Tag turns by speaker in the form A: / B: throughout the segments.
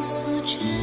A: such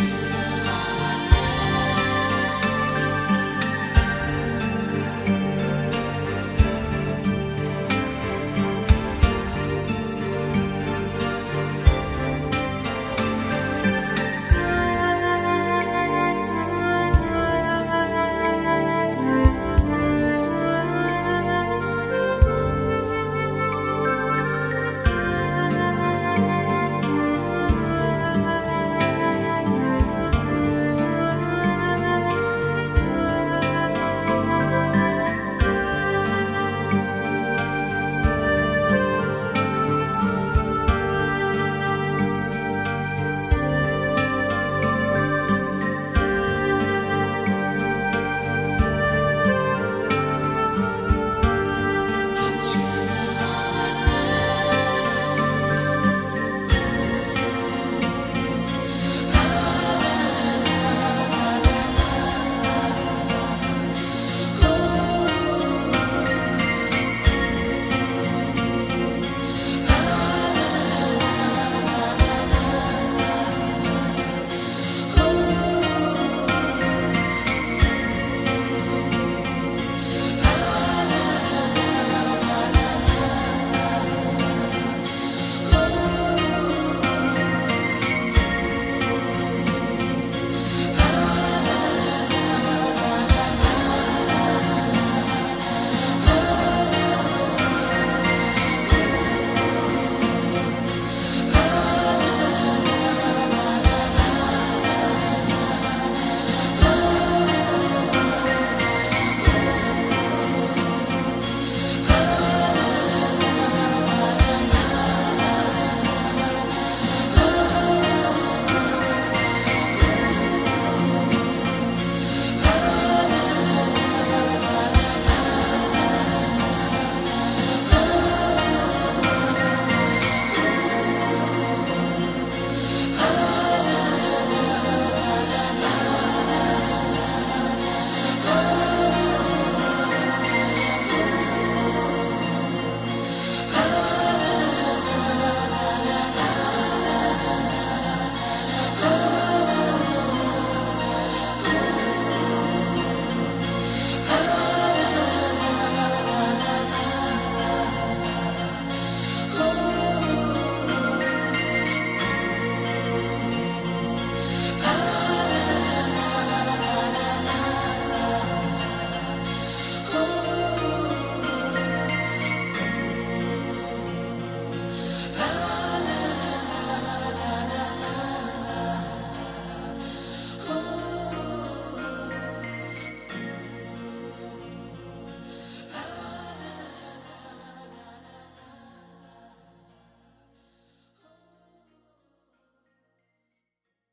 A: Music.